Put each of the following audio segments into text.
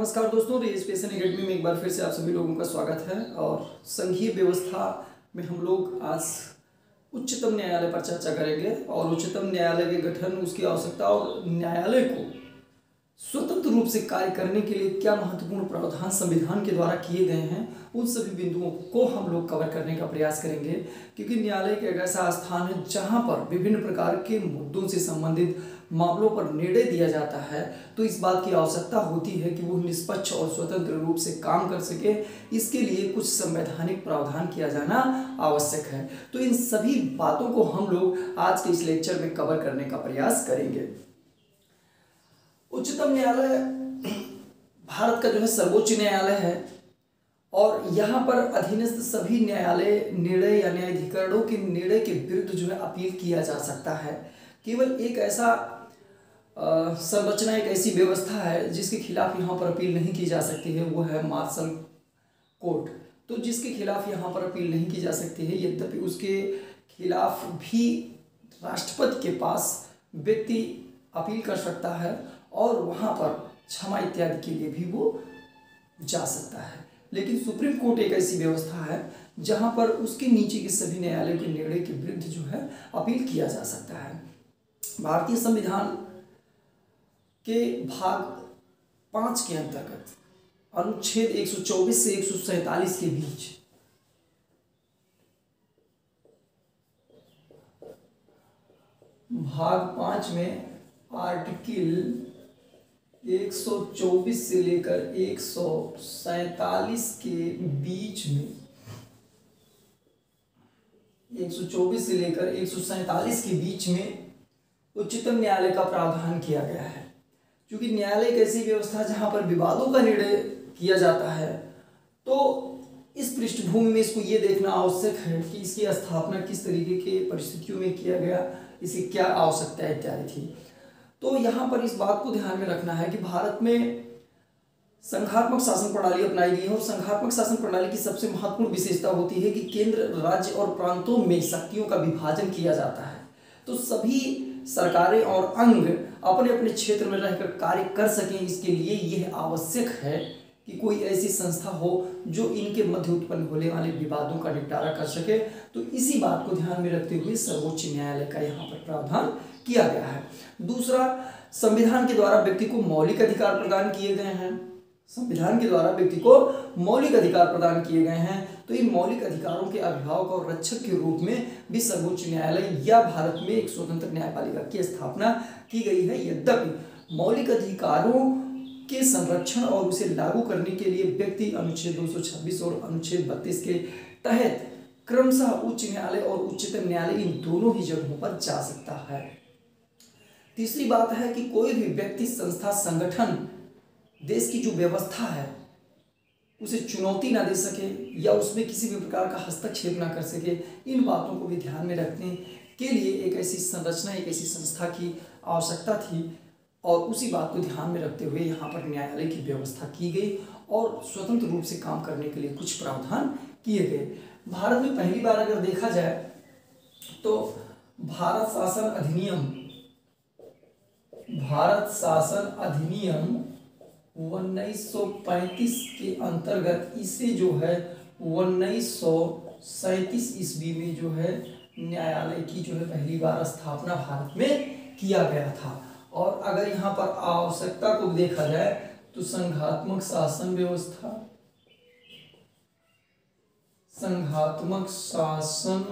नमस्कार दोस्तों registration academy में एक बार फिर से आप सभी लोगों का स्वागत है और संघीय व्यवस्था में हम लोग आज उच्चतम न्यायालय पर चर्चा करेंगे और उच्चतम न्यायालय के गठन, उसकी आवश्यकता और न्यायालय को स्वतंत्र रूप से कार्य करने के लिए क्या महत्वपूर्ण प्रावधान संविधान के द्वारा किए गए हैं, उन सभी बिंदुओं को हम लोग कवर करने का प्रयास करेंगे। क्योंकि न्यायालय एक ऐसा स्थान है जहाँ पर विभिन्न प्रकार के मुद्दों से संबंधित मामलों पर निर्णय दिया जाता है तो इस बात की आवश्यकता होती है कि वो निष्पक्ष और स्वतंत्र रूप से काम कर सके। इसके लिए कुछ संवैधानिक प्रावधान किया जाना आवश्यक है। तो इन सभी बातों को हम लोग आज के इस लेक्चर में कवर करने का प्रयास करेंगे। उच्चतम न्यायालय, भारत का जो है सर्वोच्च न्यायालय है, और यहाँ पर अधीनस्थ सभी न्यायालय निर्णय या न्यायाधिकरणों के निर्णय के विरुद्ध जो है अपील किया जा सकता है। केवल एक ऐसा संरचना एक ऐसी व्यवस्था है जिसके खिलाफ यहाँ पर अपील नहीं की जा सकती है, वो है मार्शल कोर्ट। तो जिसके खिलाफ यहाँ पर अपील नहीं की जा सकती है, यद्यपि उसके खिलाफ भी राष्ट्रपति के पास व्यक्ति अपील कर सकता है और वहाँ पर क्षमा इत्यादि के लिए भी वो जा सकता है। लेकिन सुप्रीम कोर्ट एक ऐसी व्यवस्था है जहाँ पर उसके नीचे के सभी न्यायालयों के निर्णय के विरुद्ध जो है अपील किया जा सकता है। भारतीय संविधान के भाग पाँच के अंतर्गत, अनुच्छेद 124 से एक के बीच। भाग पाँच में आर्टिकल 124 से लेकर एक के बीच में 124 से लेकर एक के बीच में उच्चतम न्यायालय का प्रावधान किया गया है। क्योंकि न्यायालय एक ऐसी व्यवस्था जहाँ पर विवादों का निर्णय किया जाता है तो इस पृष्ठभूमि में इसको ये देखना आवश्यक है कि इसकी स्थापना किस तरीके के परिस्थितियों में किया गया, इसकी क्या आवश्यकता इत्यादि थी। तो यहाँ पर इस बात को ध्यान में रखना है कि भारत में संघात्मक शासन प्रणाली अपनाई गई है और संघात्मक शासन प्रणाली की सबसे महत्वपूर्ण विशेषता होती है कि केंद्र, राज्य और प्रांतों में शक्तियों का विभाजन किया जाता है। तो सभी सरकारें और अंग अपने अपने क्षेत्र में रहकर कार्य कर सकें, इसके लिए यह आवश्यक है कि कोई ऐसी संस्था हो जो इनके मध्य उत्पन्न होने वाले विवादों का निपटारा कर सके। तो इसी बात को ध्यान में रखते हुए सर्वोच्च न्यायालय का यहाँ पर प्रावधान किया गया है। दूसरा, संविधान के द्वारा व्यक्ति को मौलिक अधिकार प्रदान किए गए हैं। संविधान के द्वारा व्यक्ति को मौलिक अधिकार प्रदान किए गए हैं। तो इन मौलिक अधिकारों के अभिभावक और रक्षक के रूप में भी सर्वोच्च न्यायालय या भारत में एक स्वतंत्र न्यायपालिका की स्थापना की गई है। यद्यपि मौलिक अधिकारों के संरक्षण और उसे लागू करने के लिए व्यक्ति अनुच्छेद 226 और अनुच्छेद 32 के तहत क्रमशः उच्च न्यायालय और उच्चतम न्यायालय इन दोनों ही जगहों पर जा सकता है। तीसरी बात है कि कोई भी व्यक्ति संस्था, संगठन देश की जो व्यवस्था है, उसे चुनौती ना दे सके या उसमें किसी भी प्रकार का हस्तक्षेप ना कर सके, इन बातों को भी ध्यान में रखने के लिए एक ऐसी संरचना, एक ऐसी संस्था की आवश्यकता थी और उसी बात को ध्यान में रखते हुए यहाँ पर न्यायालय की व्यवस्था की गई और स्वतंत्र रूप से काम करने के लिए कुछ प्रावधान किए गए। भारत में पहली बार अगर देखा जाए तो भारत शासन अधिनियम, भारत शासन अधिनियम 1935 के अंतर्गत इसे जो है, उन्नीस ईस्वी में जो है, न्यायालय की जो है पहली बार स्थापना भारत में किया गया था। और अगर यहाँ पर आवश्यकता को देखा जाए तो संघात्मक शासन व्यवस्था, संघात्मक शासन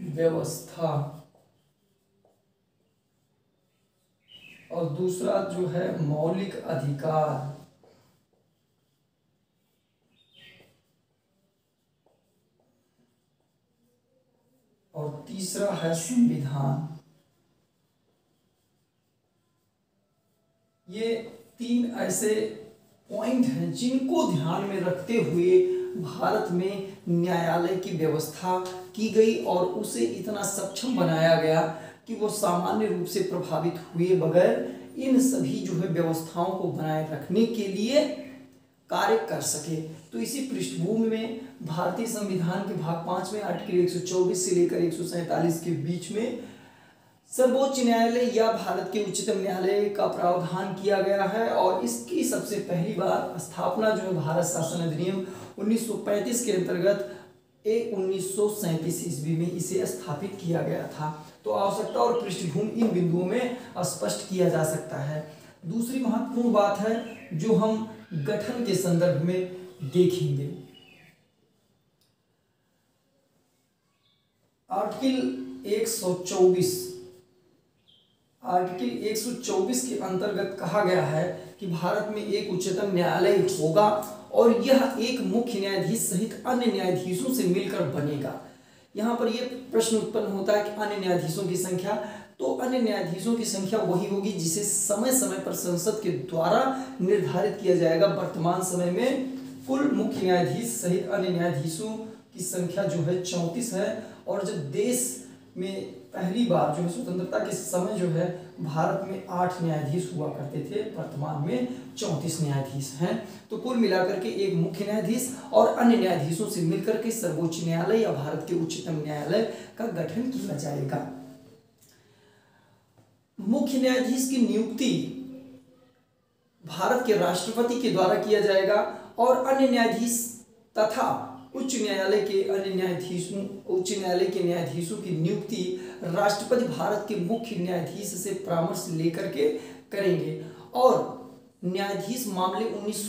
व्यवस्था और दूसरा जो है मौलिक अधिकार। और तीसरा है संविधान। ये तीन ऐसे पॉइंट हैं जिनको ध्यान में रखते हुए भारत में न्यायालय की व्यवस्था की गई और उसे इतना सक्षम बनाया गया कि वो सामान्य रूप से प्रभावित हुए बगैर इन सभी जो है व्यवस्थाओं को बनाए रखने के लिए कार्य कर सके। तो इसी पृष्ठभूमि में भारतीय संविधान के भाग पाँच में आर्टिकल 124 से लेकर एक के बीच में सर्वोच्च न्यायालय या भारत के उच्चतम न्यायालय का प्रावधान किया गया है और इसकी सबसे पहली बार स्थापना जो है भारत शासन अधिनियम 1935 के अंतर्गत ए उन्नीस ईस्वी में इसे स्थापित किया गया था। तो आवश्यकता और पृष्ठभूमि इन बिंदुओं में स्पष्ट किया जा सकता है। दूसरी महत्वपूर्ण बात है, जो हम गठन के संदर्भ में देखेंगे। आर्टिकल 124 आर्टिकल 124 के अंतर्गत कहा गया है कि भारत में एक उच्चतम न्यायालय होगा और यह एक मुख्य न्यायाधीश सहित अन्य न्यायाधीशों से मिलकर बनेगा। यहाँ पर ये प्रश्न उत्पन्न होता है कि अन्य न्यायाधीशों की संख्या तो अन्य न्यायाधीशों की संख्या वही होगी जिसे समय समय पर संसद के द्वारा निर्धारित किया जाएगा। वर्तमान समय में कुल मुख्य न्यायाधीश सहित अन्य न्यायाधीशों की संख्या जो है चौंतीस है और जब देश में पहली बार जो है स्वतंत्रता के समय जो है भारत में आठ न्यायाधीश हुआ करते थे, वर्तमान में चौंतीस न्यायाधीश हैं। तो कुल मिलाकर के एक मुख्य न्यायाधीश और अन्य न्यायाधीशों से मिलकर के सर्वोच्च न्यायालय या भारत के उच्चतम न्यायालय का गठन किया जाएगा। मुख्य न्यायाधीश की नियुक्ति भारत के राष्ट्रपति के द्वारा किया जाएगा और अन्य न्यायाधीश तथा उच्च न्यायालय के अन्य न्यायाधीशों, उच्च न्यायालय के न्यायाधीशों की नियुक्ति राष्ट्रपति भारत के मुख्य न्यायाधीश से परामर्श लेकर के करेंगे। और न्यायाधीश मामले उन्नीस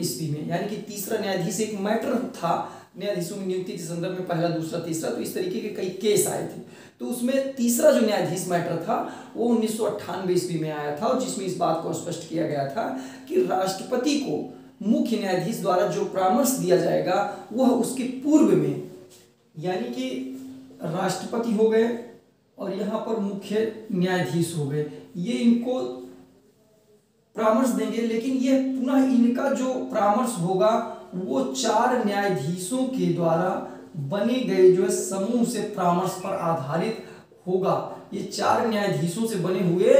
ईस्वी में, यानी कि तीसरा न्यायाधीश एक मैटर था न्यायाधीशों की नियुक्ति के संदर्भ में, पहला, दूसरा, तीसरा तो इस तरीके के कई केस आए थे। तो उसमें तीसरा जो न्यायाधीश मैटर था, वो उन्नीस सौ अट्ठानवे ईस्वी में आया था और जिसमें इस बात को स्पष्ट किया गया था कि राष्ट्रपति को मुख्य न्यायाधीश द्वारा जो परामर्श दिया जाएगा, वह उसके पूर्व में, यानी कि राष्ट्रपति हो गए और यहाँ पर मुख्य न्यायाधीश हो गए। ये इनको परामर्श देंगे, लेकिन ये पुनः इनका जो परामर्श होगा, वो चार न्यायाधीशों के द्वारा बने गए जो है, समूह से परामर्श पर आधारित होगा। ये चार न्यायाधीशों से बने हुए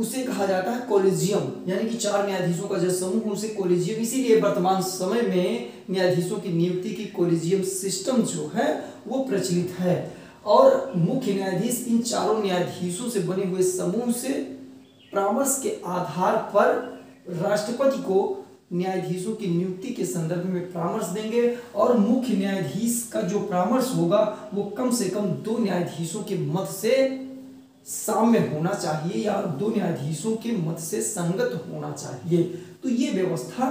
उसे कहा जाता है कॉलेजियम, यानी कि चार न्यायाधीशों का जो समूह उसे कॉलेजियम। इसीलिए वर्तमान समय में न्यायाधीशों की नियुक्ति की कॉलेजियम सिस्टम जो है, वो प्रचलित है। और मुख्य न्यायाधीश इन चारों न्यायाधीशों से बने हुए समूह से परामर्श के आधार पर राष्ट्रपति को न्यायाधीशों की नियुक्ति के संदर्भ में परामर्श देंगे और मुख्य न्यायाधीश का जो परामर्श होगा, वो कम से कम दो न्यायाधीशों के मत से साम्य होना चाहिए या दो न्यायाधीशों के मत से संगत होना चाहिए। तो ये व्यवस्था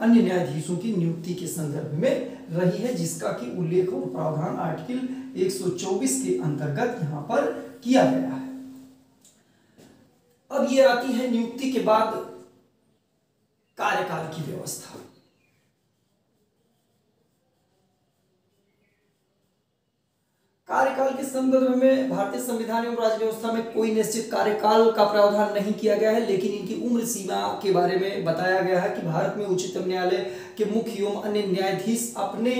अन्य न्यायाधीशों की नियुक्ति के संदर्भ में रही है, जिसका कि उल्लेख और प्रावधान आर्टिकल 124 के अंतर्गत यहाँ पर किया गया है। अब ये आती है नियुक्ति के बाद कार्यकाल की व्यवस्था। कार्यकाल के संदर्भ में भारतीय संविधान एवं राज्य व्यवस्था में कोई निश्चित कार्यकाल का प्रावधान नहीं किया गया है, लेकिन इनकी उम्र सीमा के बारे में बताया गया है कि भारत में उच्चतम न्यायालय के मुख्य एवं अन्य न्यायाधीश अपने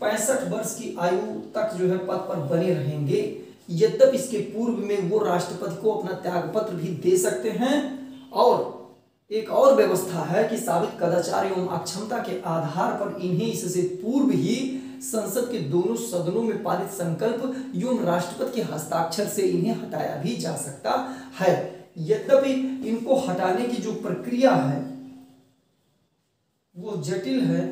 पैंसठ वर्ष की आयु तक जो है पद पर बने रहेंगे। यद्यप इसके पूर्व में वो राष्ट्रपति को अपना त्यागपत्र भी दे सकते हैं। और एक और व्यवस्था है कि साबित कदाचार एवं अक्षमता के आधार पर इन्हें इससे पूर्व ही संसद के दोनों सदनों में पारित संकल्प एवं राष्ट्रपति के हस्ताक्षर से इन्हें हटाया भी जा सकता है। यद्यपि इनको हटाने की जो प्रक्रिया है, वो जटिल है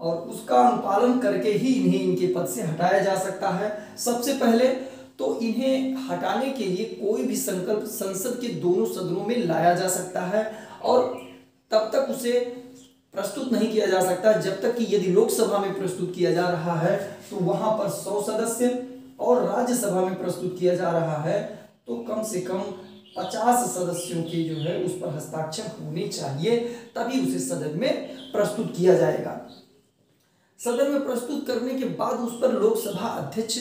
और उसका अनुपालन करके ही इन्हें इनके पद से हटाया जा सकता है। सबसे पहले तो इन्हें हटाने के लिए कोई भी संकल्प संसद के दोनों सदनों में लाया जा सकता है और तब तक उसे प्रस्तुत नहीं किया जा सकता। जब तक कि यदि लोकसभा में प्रस्तुत किया जा रहा है तो वहाँ पर सौ सदस्य और राज्यसभा में प्रस्तुत किया जा रहा है तो कम से कम पचास सदस्यों के जो है, उस पर हस्ताक्षर होने चाहिए, तभी उसे सदन में प्रस्तुत किया जाएगा। सदन में प्रस्तुत करने के बाद उस पर लोकसभा अध्यक्ष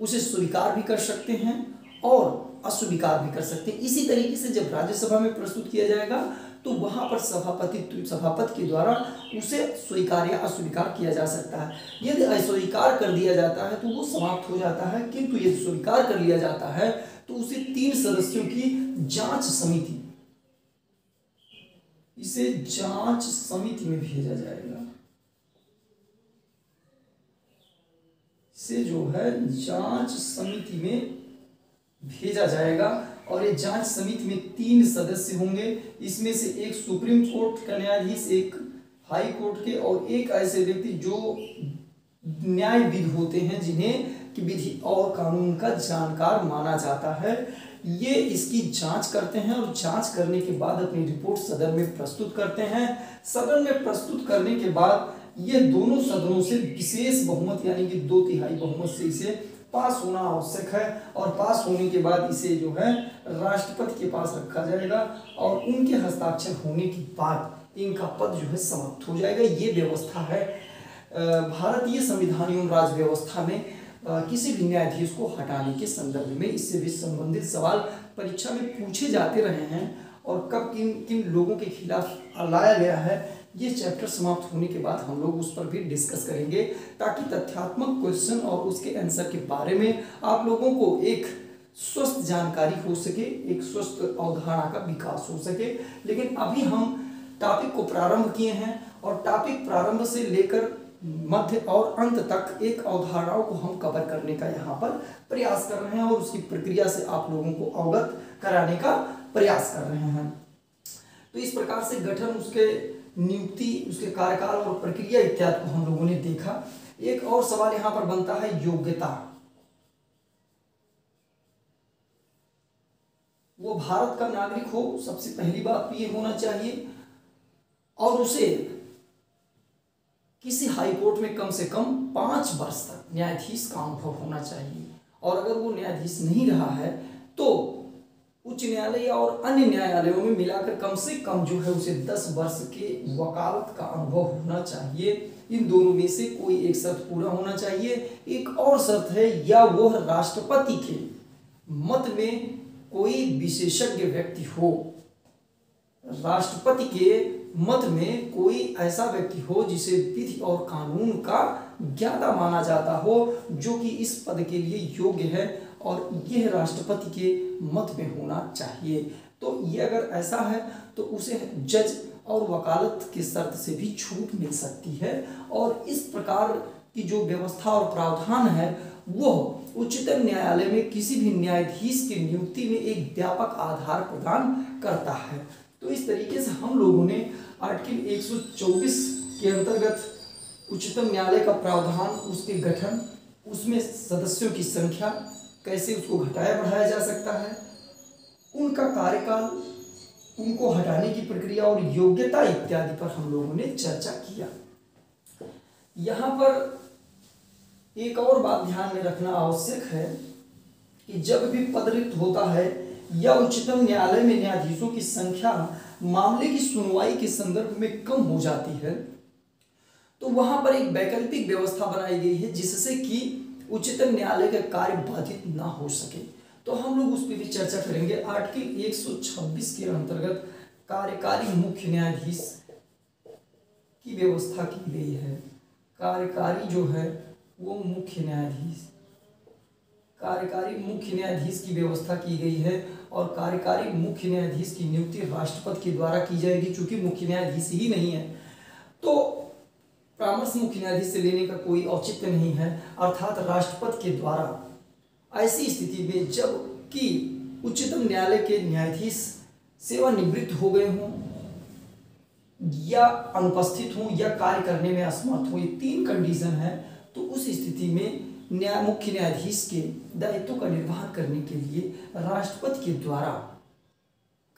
उसे स्वीकार भी कर सकते हैं और अस्वीकार भी कर सकते हैं। इसी तरीके से जब राज्यसभा में प्रस्तुत किया जाएगा तो वहाँ पर सभापति सभापति के द्वारा उसे स्वीकार या अस्वीकार किया जा सकता है। यदि अस्वीकार कर दिया जाता है तो वो समाप्त हो जाता है। किंतु यदि स्वीकार कर लिया जाता है तो उसे तीन सदस्यों की जाँच समिति, इसे जाँच समिति में भेजा जाएगा। से जो है जाँच समिति में भेजा जाएगा। और ये जाँच समिति में तीन सदस्य होंगे। इसमें से एक सुप्रीम कोर्ट का न्यायाधीश, एक हाई कोर्ट के और एक ऐसे व्यक्ति जो न्यायविद होते हैं, जिन्हें कि विधि और कानून का जानकार माना जाता है। ये इसकी जाँच करते हैं और जाँच करने के बाद अपनी रिपोर्ट सदन में प्रस्तुत करते हैं। सदन में प्रस्तुत करने के बाद ये दोनों सदनों से विशेष बहुमत, यानी कि दो तिहाई बहुमत से इसे पास होना आवश्यक है और पास होने के बाद इसे जो है राष्ट्रपति के पास रखा जाएगा और उनके हस्ताक्षर होने के बाद इनका पद जो है समाप्त हो जाएगा। ये व्यवस्था है भारतीय संविधान एवं राज्य व्यवस्था में किसी भी न्यायाधीश को हटाने के संदर्भ में इससे भी संबंधित सवाल परीक्षा में पूछे जाते रहे हैं और कब किन किन लोगों के खिलाफ लाया गया है ये चैप्टर समाप्त होने के बाद हम लोग उस पर भी डिस्कस करेंगे ताकि तथ्यात्मक क्वेश्चन और उसके आंसर के बारे में आप लोगों को एक स्वस्थ जानकारी हो सके, एक स्वस्थ अवधारणा का विकास हो सके। लेकिन अभी हम टॉपिक को प्रारंभ किए हैं और टॉपिक प्रारंभ से लेकर मध्य और अंत तक एक अवधारणाओं को हम कवर करने का यहाँ पर प्रयास कर रहे हैं और उसकी प्रक्रिया से आप लोगों को अवगत कराने का प्रयास कर रहे हैं। तो इस प्रकार से गठन उसके नियुक्ति, उसके कार्यकाल और प्रक्रिया इत्यादि को हम लोगों ने देखा। एक और सवाल यहाँ पर बनता है, योग्यता। वो भारत का नागरिक हो, सबसे पहली बात तो ये होना चाहिए, और उसे किसी हाई कोर्ट में कम से कम पाँच वर्ष तक न्यायाधीश का अनुभव होना चाहिए। और अगर वो न्यायाधीश नहीं रहा है तो उच्च न्यायालय और अन्य न्यायालयों में मिलाकर कम से कम जो है उसे दस वर्ष के वकालत का अनुभव होना चाहिए। इन दोनों में से कोई एक शर्त पूरा होना चाहिए। एक और शर्त है, या वह राष्ट्रपति के मत में कोई विशेषज्ञ व्यक्ति हो। राष्ट्रपति के मत में कोई ऐसा व्यक्ति हो जिसे विधि और कानून का ज्ञाता माना जाता हो, जो कि इस पद के लिए योग्य है। और यह राष्ट्रपति के मत में होना चाहिए। तो ये अगर ऐसा है तो उसे जज और वकालत की शर्त से भी छूट मिल सकती है। और इस प्रकार की जो व्यवस्था और प्रावधान है, वो उच्चतम न्यायालय में किसी भी न्यायाधीश की नियुक्ति में एक व्यापक आधार प्रदान करता है। तो इस तरीके से हम लोगों ने आर्टिकल 124 के अंतर्गत उच्चतम न्यायालय का प्रावधान, उसके गठन, उसमें सदस्यों की संख्या कैसे उसको घटाया बढ़ाया जा सकता है? उनका कार्यकाल, उनको हटाने की प्रक्रिया और योग्यता इत्यादि पर हम लोगों ने चर्चा किया। यहाँ पर एक और बात ध्यान में रखना आवश्यक है कि जब भी पद रिक्त होता है या उच्चतम न्यायालय में न्यायाधीशों की संख्या मामले की सुनवाई के संदर्भ में कम हो जाती है तो वहाँ पर एक वैकल्पिक व्यवस्था बनाई गई है जिससे कि उच्चतम न्यायालय का कार्य बाधित ना हो सके। तो हम लोग उस पर भी चर्चा करेंगे। आर्टिकल 126 के अंतर्गत कार्यकारी मुख्य न्यायाधीश की व्यवस्था की गई है। कार्यकारी जो है, वो मुख्य न्यायाधीश, कार्यकारी मुख्य न्यायाधीश की व्यवस्था की गई है और कार्यकारी मुख्य न्यायाधीश की नियुक्ति राष्ट्रपति के द्वारा की जाएगी, चूँकि मुख्य न्यायाधीश ही नहीं है। तो परामर्श मुख्य न्यायाधीश से लेने का कोई औचित्य नहीं है, अर्थात राष्ट्रपति के द्वारा। ऐसी स्थिति में जब कि उच्चतम न्यायालय के न्यायाधीश सेवानिवृत्त हो गए हों, या अनुपस्थित हों, या कार्य करने में असमर्थ हो, ये तीन कंडीशन है तो उस स्थिति में न्याय, मुख्य न्यायाधीश के दायित्व का निर्वाह करने के लिए राष्ट्रपति के द्वारा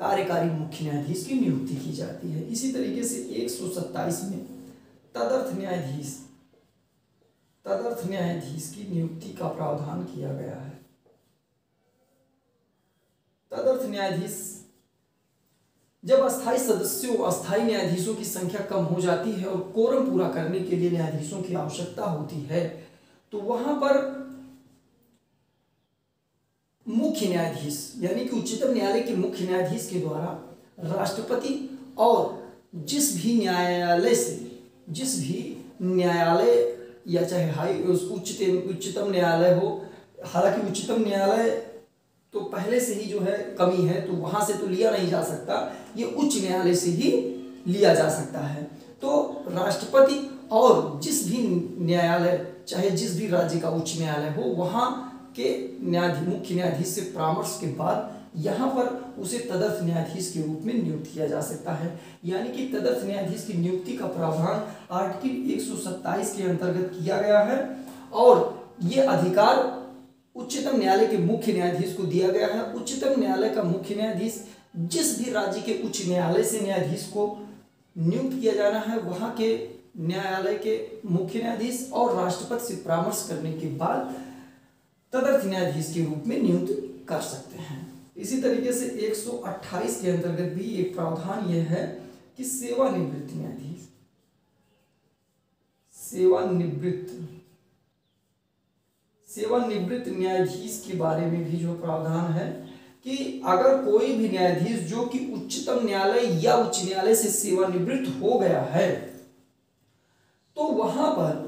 कार्यकारी मुख्य न्यायाधीश की नियुक्ति की जाती है। इसी तरीके से एक सौ सत्ताईस में तदर्थ न्यायाधीश तदर्थ न्यायाधीश की नियुक्ति का प्रावधान किया गया है। तदर्थ न्यायाधीश, जब अस्थाई सदस्यों अस्थाई न्यायाधीशों की संख्या कम हो जाती है और कोरम पूरा करने के लिए न्यायाधीशों की आवश्यकता होती है तो वहाँ पर मुख्य न्यायाधीश, यानी कि उच्चतम न्यायालय के मुख्य न्यायाधीश के द्वारा राष्ट्रपति और जिस भी न्यायालय से जिस भी न्यायालय या चाहे हाई उच्चतम उच्चतम न्यायालय हो, हालाँकि उच्चतम न्यायालय तो पहले से ही जो है कमी है तो वहाँ से तो लिया नहीं जा सकता, ये उच्च न्यायालय से ही लिया जा सकता है। तो राष्ट्रपति और जिस भी न्यायालय, चाहे जिस भी राज्य का उच्च न्यायालय हो, वहाँ के न्यायाधीश मुख्य न्यायाधीश से परामर्श के बाद यहाँ पर उसे तदर्थ न्यायाधीश के रूप में नियुक्त किया जा सकता है। यानी कि तदर्थ न्यायाधीश की नियुक्ति का प्रावधान आर्टिकल 127 के अंतर्गत किया गया है और ये अधिकार उच्चतम न्यायालय के मुख्य न्यायाधीश को दिया गया है। उच्चतम न्यायालय का मुख्य न्यायाधीश जिस भी राज्य के उच्च न्यायालय से न्यायाधीश को नियुक्त किया जाना है, वहाँ के न्यायालय के मुख्य न्यायाधीश और राष्ट्रपति से परामर्श करने के बाद तदर्थ न्यायाधीश के रूप में नियुक्त कर सकते हैं। इसी तरीके से 128 के अंतर्गत भी एक प्रावधान यह है कि सेवानिवृत्त न्यायाधीश सेवानिवृत्त। सेवानिवृत्त न्यायाधीश के बारे में भी जो प्रावधान है कि अगर कोई भी न्यायाधीश जो कि उच्चतम न्यायालय या उच्च न्यायालय से सेवानिवृत्त हो गया है तो वहाँ पर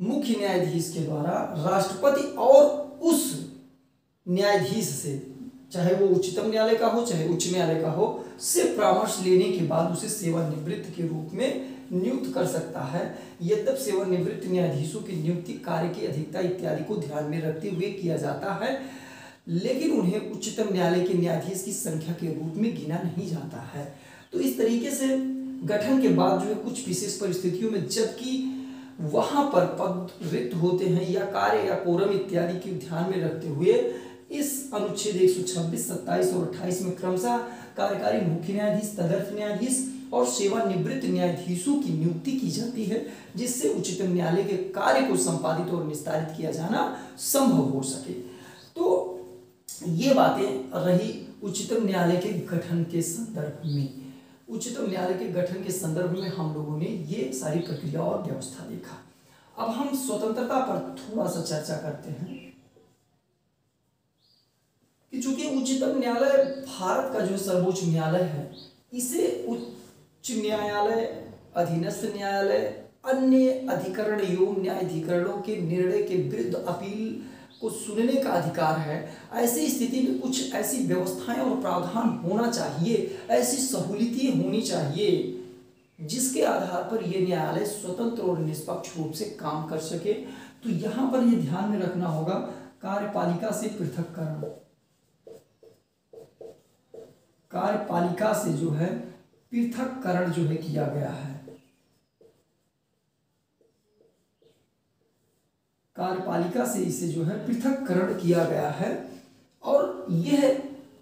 मुख्य न्यायाधीश के द्वारा राष्ट्रपति और उस न्यायाधीश से चाहे वो उच्चतम न्यायालय का हो, चाहे उच्च न्यायालय का हो, से परामर्श लेने के बाद उसे सेवानिवृत्त के रूप में नियुक्त कर सकता है। यद्यप सेवानिवृत्त न्यायाधीशों की नियुक्ति कार्य की अधिकता इत्यादि को ध्यान में रखते हुए किया जाता है, लेकिन उन्हें उच्चतम न्यायालय के न्यायाधीश की संख्या के रूप में गिना नहीं जाता है। तो इस तरीके से गठन के बाद जो है कुछ विशेष परिस्थितियों में जबकि वहाँ पर पद रिक्त होते हैं या कार्य या कोरम इत्यादि की ध्यान में रखते हुए इस अनुच्छेद 126, 27 और 28 में क्रमशः कार्यकारी मुख्य न्यायाधीश तदर्थ न्यायाधीश और सेवानिवृत्त न्यायाधीशों की नियुक्ति की जाती है जिससे उच्चतम न्यायालय के कार्य को संपादित और निस्तारित किया जाना संभव हो सके। तो ये बातें रही उच्चतम न्यायालय के गठन के संदर्भ में। उच्चतम न्यायालय के गठन के संदर्भ में हम लोगों ने ये सारी प्रक्रिया और व्यवस्था देखा। अब हम स्वतंत्रता पर थोड़ा सा चर्चा करते हैं। कि उच्चतम न्यायालय भारत का जो सर्वोच्च न्यायालय है, इसे उच्च न्यायालय, अधीनस्थ न्यायालय, अन्य अधिकरण एवं न्यायाधिकरणों के निर्णय के विरुद्ध अपील को सुनने का अधिकार है, ऐसी स्थिति में कुछ ऐसी व्यवस्थाएँ और प्रावधान होना चाहिए, ऐसी सहूलियतें होनी चाहिए, जिसके आधार पर यह न्यायालय स्वतंत्र और निष्पक्ष रूप से काम कर सके। तो यहाँ पर यह ध्यान में रखना होगा, कार्यपालिका से पृथक पृथककरण कार्यपालिका से जो है पृथककरण जो है किया गया है। कार्यपालिका से इसे जो है पृथककरण किया गया है और यह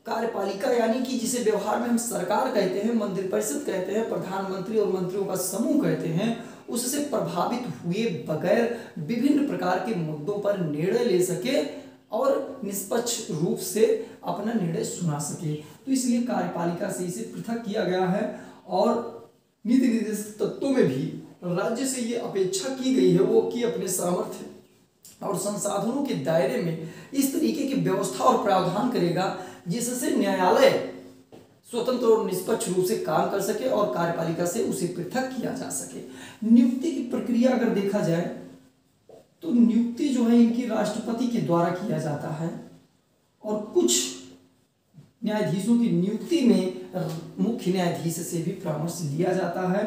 कार्यपालिका यानी कि जिसे व्यवहार में हम सरकार कहते हैं मंत्रिपरिषद कहते हैं, प्रधानमंत्री और मंत्रियों का समूह कहते हैं, उससे प्रभावित हुए बगैर विभिन्न प्रकार के मुद्दों पर निर्णय ले सके और निष्पक्ष रूप से अपना निर्णय सुना सके। तो इसलिए कार्यपालिका से इसे पृथक किया गया है और नीति निर्देशक तत्वों में भी राज्य से ये अपेक्षा की गई है वो कि अपने सामर्थ्य और संसाधनों के दायरे में इस तरीके की व्यवस्था और प्रावधान करेगा जिससे न्यायालय स्वतंत्र और निष्पक्ष रूप से काम कर सके और कार्यपालिका से उसे पृथक किया जा सके। नियुक्ति की प्रक्रिया अगर देखा जाए तो नियुक्ति जो है इनकी राष्ट्रपति के द्वारा किया जाता है। और कुछ न्यायाधीशों की नियुक्ति में मुख्य न्यायाधीश से भी परामर्श लिया जाता है।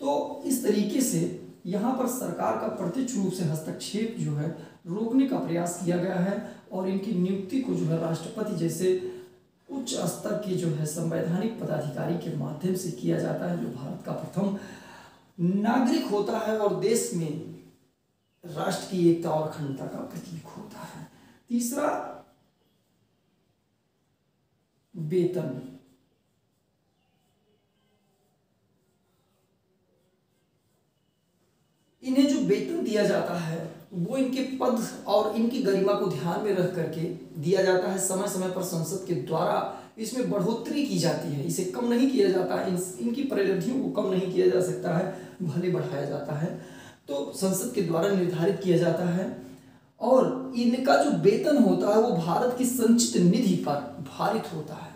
तो इस तरीके से यहाँ पर सरकार का प्रत्यक्ष रूप से हस्तक्षेप जो है रोकने का प्रयास किया गया है और इनकी नियुक्ति को जो है राष्ट्रपति जैसे उच्च स्तर के जो है संवैधानिक पदाधिकारी के माध्यम से किया जाता है, जो भारत का प्रथम नागरिक होता है और देश में राष्ट्र की एकता और अखंडता का प्रतीक होता है। तीसरा वेतन। इन्हें जो वेतन दिया जाता है वो इनके पद और इनकी गरिमा को ध्यान में रख करके दिया जाता है। समय समय पर संसद के द्वारा इसमें बढ़ोतरी की जाती है। इसे कम नहीं किया जाता इन, इनकी परिलब्धियों को कम नहीं किया जा सकता है भले बढ़ाया जाता है। तो संसद के द्वारा निर्धारित किया जाता है। और इनका जो वेतन होता है, वो भारत की संचित निधि पर भारित होता है।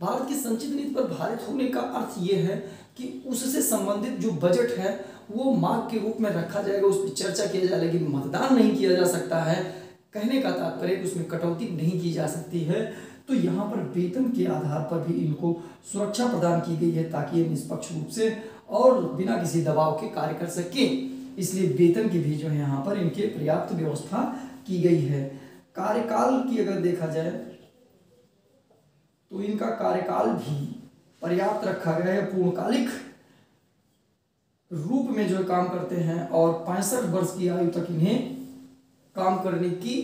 भारत की संचित निधि पर भारित होने का अर्थ ये है कि उससे संबंधित जो बजट है, वो मांग के रूप में रखा जाएगा। उस पर चर्चा किया जाए लेकिन मतदान नहीं किया जा सकता है। कहने का तात्पर्य उसमें कटौती नहीं की जा सकती है। तो यहाँ पर वेतन के आधार पर भी इनको सुरक्षा प्रदान की गई है, ताकि ये निष्पक्ष रूप से और बिना किसी दबाव के कार्य कर सके। इसलिए वेतन की भी जो है यहाँ पर इनके पर्याप्त व्यवस्था की गई है। कार्यकाल की अगर देखा जाए तो इनका कार्यकाल भी पर्याप्त रखा गया है, पूर्णकालिक रूप में जो काम करते हैं और पैंसठ वर्ष की आयु तक इन्हें काम करने की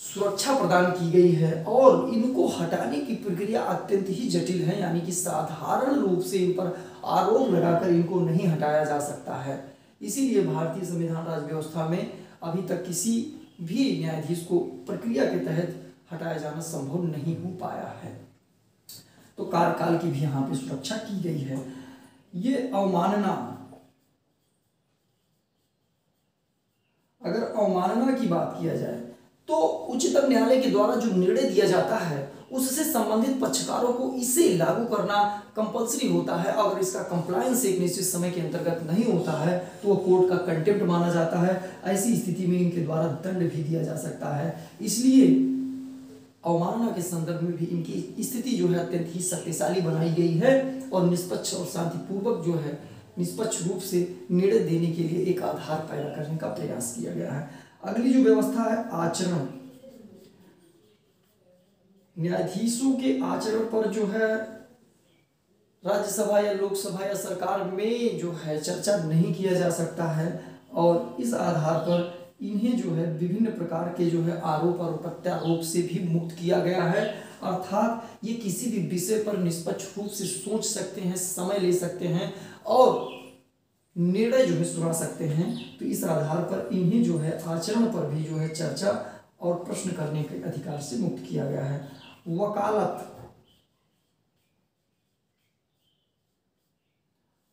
सुरक्षा प्रदान की गई है और इनको हटाने की प्रक्रिया अत्यंत ही जटिल है, यानी कि साधारण रूप से इन पर आरोप लगाकर इनको नहीं हटाया जा सकता है। इसीलिए भारतीय संविधान राज्य व्यवस्था में अभी तक किसी भी न्यायाधीश को प्रक्रिया के तहत हटाया जाना संभव नहीं हो पाया है। तो कार्यकाल की भी यहाँ पे सुरक्षा की गई है। ये अवमानना, अगर अवमानना की बात किया जाए तो उच्चतम न्यायालय के द्वारा जो निर्णय दिया जाता है उससे संबंधित पक्षकारों को इसे लागू करना कंपलसरी होता है। अगर इसका कंप्लायंस एक निश्चित समय के अंतर्गत नहीं होता है तो वह कोर्ट का कंटेम्प्ट माना जाता है। ऐसी स्थिति में इनके द्वारा दंड भी दिया जा सकता है। इसलिए अवमानना के संदर्भ में भी इनकी स्थिति जो है अत्यंत ही शक्तिशाली बनाई गई है और निष्पक्ष और शांतिपूर्वक जो है, निष्पक्ष रूप से निर्णय देने के लिए एक आधार पैदा करने का प्रयास किया गया है। अगली जो व्यवस्था है, आचरण। न्यायाधीशों के आचरण पर जो है, राज्यसभा या लोकसभा या सरकार में जो है चर्चा नहीं किया जा सकता है और इस आधार पर इन्हें जो है विभिन्न प्रकार के जो है आरोप और प्रत्यारोप से भी मुक्त किया गया है। अर्थात ये किसी भी विषय पर निष्पक्ष रूप से सोच सकते हैं, समय ले सकते हैं और निर्णय जो है सुना सकते हैं। तो इस आधार पर इन्हें जो है आचरण पर भी जो है चर्चा और प्रश्न करने के अधिकार से मुक्त किया गया है। वकालत।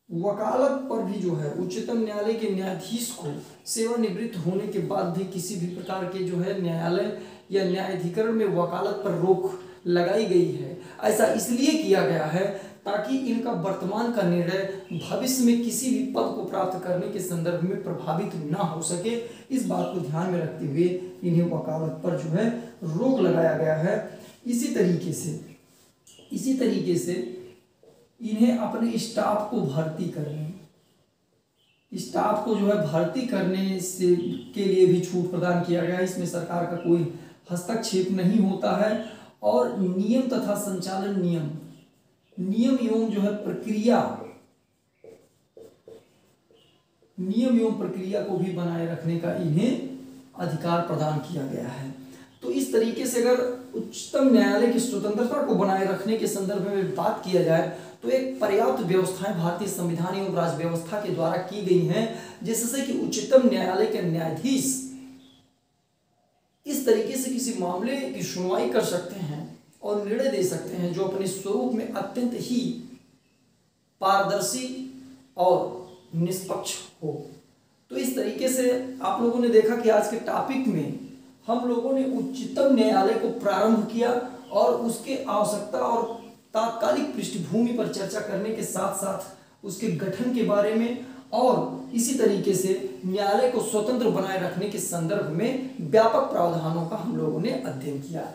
वकालत पर भी जो है, उच्चतम न्यायालय के न्यायाधीश को सेवानिवृत्त होने के बाद भी किसी भी प्रकार के जो है न्यायालय या न्यायाधिकरण में वकालत पर रोक लगाई गई है। ऐसा इसलिए किया गया है ताकि इनका वर्तमान का निर्णय भविष्य में किसी भी पद को प्राप्त करने के संदर्भ में प्रभावित ना हो सके। इस बात को ध्यान में रखते हुए इन्हें वकालत पर जो है रोक लगाया गया है। इसी तरीके से, इसी तरीके से इन्हें अपने स्टाफ को भर्ती करने, स्टाफ को जो है भर्ती करने से के लिए भी छूट प्रदान किया गया। है इसमें सरकार का कोई हस्तक्षेप नहीं होता है और नियम तथा संचालन नियम नियम एवं जो है प्रक्रिया, नियम एवं प्रक्रिया को भी बनाए रखने का इन्हें अधिकार प्रदान किया गया है। तो इस तरीके से अगर उच्चतम न्यायालय की स्वतंत्रता को बनाए रखने के संदर्भ में बात किया जाए तो एक पर्याप्त व्यवस्थाएँ भारतीय संविधान एवं राज्य व्यवस्था के द्वारा की गई हैं, जिससे कि उच्चतम न्यायालय के न्यायाधीश इस तरीके से किसी मामले की सुनवाई कर सकते हैं और निर्णय दे सकते हैं, जो अपने स्वरूप में अत्यंत ही पारदर्शी और निष्पक्ष हो। तो इस तरीके से आप लोगों ने देखा कि आज के टॉपिक में हम लोगों ने उच्चतम न्यायालय को प्रारंभ किया और उसके आवश्यकता और तात्कालिक पृष्ठभूमि पर चर्चा करने के साथ साथ उसके गठन के बारे में और इसी तरीके से न्यायालय को स्वतंत्र बनाए रखने के संदर्भ में व्यापक प्रावधानों का हम लोगों ने अध्ययन किया।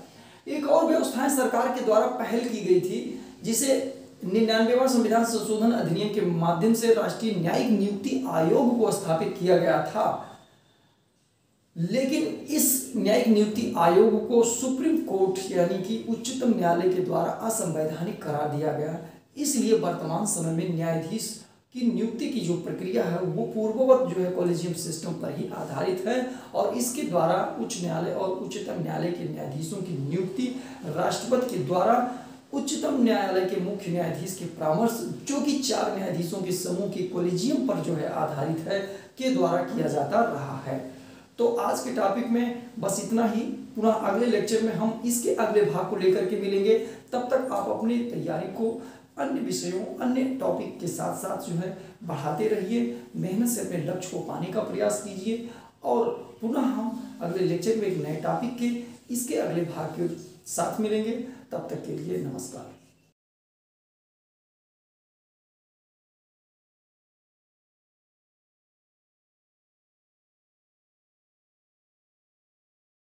एक और व्यवस्थाएँ सरकार के द्वारा पहल की गई थी, जिसे निन्यानवेवा संविधान संशोधन अधिनियम के माध्यम से राष्ट्रीय न्यायिक नियुक्ति आयोग को स्थापित किया गया था। लेकिन इस न्यायिक नियुक्ति आयोग को सुप्रीम कोर्ट, यानी कि उच्चतम न्यायालय के द्वारा असंवैधानिक करार दिया गया इसलिए वर्तमान समय में न्यायाधीश की नियुक्ति की जो प्रक्रिया है, वो पूर्ववत जो है कॉलेजियम सिस्टम पर ही आधारित है और इसके द्वारा उच्च न्यायालय और उच्चतम न्यायालय के न्यायाधीशों की नियुक्ति, राष्ट्रपति के द्वारा उच्चतम न्यायालय के मुख्य न्यायाधीश के परामर्श, जो कि चार न्यायाधीशों के समूह के कॉलेजियम पर जो है आधारित है, के द्वारा किया जाता रहा है। तो आज के टॉपिक में बस इतना ही। पुनः अगले लेक्चर में हम इसके अगले भाग को लेकर के मिलेंगे। तब तक आप अपनी तैयारी को अन्य विषयों, अन्य टॉपिक के साथ साथ जो है बढ़ाते रहिए। मेहनत से अपने लक्ष्य को पाने का प्रयास कीजिए। और पुनः हम अगले लेक्चर में एक नए टॉपिक के, इसके अगले भाग के साथ मिलेंगे। तब तक के लिए नमस्कार।